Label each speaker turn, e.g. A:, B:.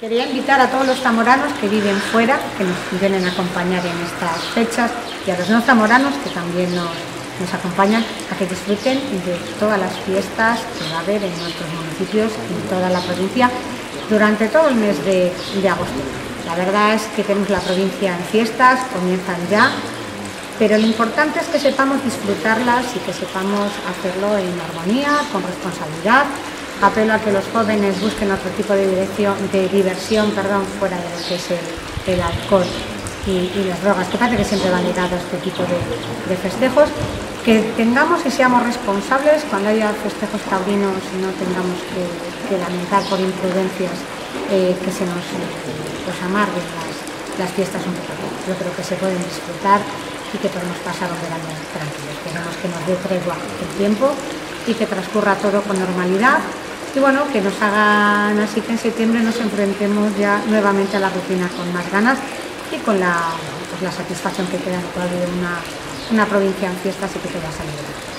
A: Quería invitar a todos los zamoranos que viven fuera, que nos vienen a acompañar en estas fechas, y a los no zamoranos que también nos, acompañan, a que disfruten de todas las fiestas que va a haber en nuestros municipios, en toda la provincia, durante todo el mes de agosto. La verdad es que tenemos la provincia en fiestas, comienzan ya, pero lo importante es que sepamos disfrutarlas y que sepamos hacerlo en armonía, con responsabilidad, apelo a que los jóvenes busquen otro tipo de, diversión perdón, fuera de lo que es el, alcohol y, las drogas, que parece que siempre van ligados este tipo de, festejos, que tengamos y seamos responsables cuando haya festejos taurinos y no tengamos que, lamentar por imprudencias eh, que se nos pues, amarguen las, fiestas un poco. Yo creo que se pueden disfrutar y que podemos pasar un verano tranquilo. Esperemos que nos dé tregua el tiempo y que transcurra todo con normalidad y bueno, que nos hagan así que en septiembre nos enfrentemos ya nuevamente a la rutina con más ganas y con la, pues, la satisfacción que queda de una, una provincia en fiestas y que te va a salir.